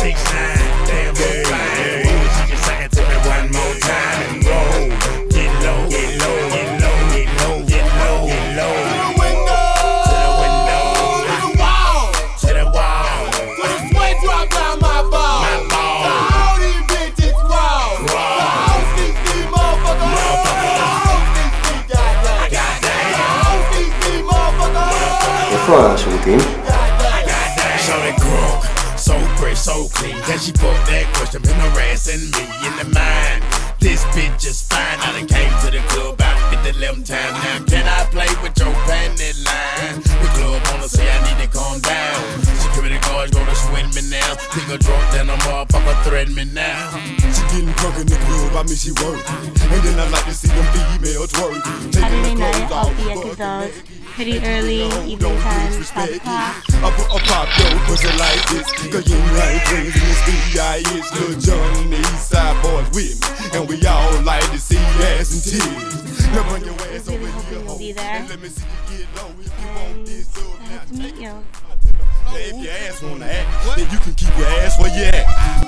six nine. Florence with him. So fresh, so clean, cause she put that question in her ass and me in the mind. This bitch is fine, I done came to the club about the 11 times. Now can I play with your panty line? The club wanna say I need to calm down. Security guards gonna swing me now. Nigga drunk, then I'm up, I'ma threaten me now. She getting drunk in the club, I mean she work. And then I like to see them females work. The night, clothes I'll off, be at fucking Gazelle's naked. pretty early, evening time, 5 o'clock. I put a pop like this. Cause you ain't dreams in this D.I.S. Lil Jon and the East Side Boyz with me. And we all like to see ass and titties. Now bring your ass Really over hoping here, you'll be there. And let me see you get low. If you want this I hope to meet you. Now, if your ass wanna act, then you can keep your ass where you at. 369, damn